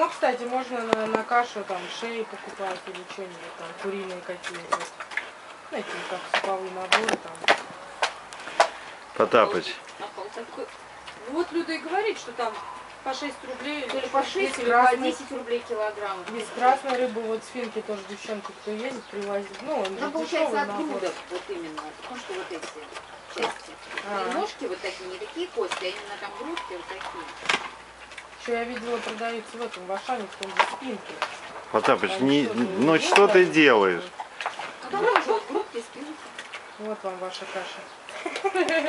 Ну, кстати, можно на, на кашу там шеи покупать или что-нибудь там, куриные какие-то. Знаете, как суповые наборы там. Потапыч. Такой. Ну вот Люда и говорит, что там по 6 рублей. То ли по 6, Есть то ли по красный- 10 рублей килограмм. Из красной рыбы вот свинки тоже девчонки, кто ездит, привозит. Ну, он же Ну, получается, дешевый от набор. грудок вот именно. Потому что вот эти части. А. И ножки вот такие, не такие кости, а именно там грудки вот такие. Еще я видела, продаются в этом, в Ашане, в том же спинке. Потапыч, не, что-то ну есть что ты делаешь? Ну. Вот вам ваша каша.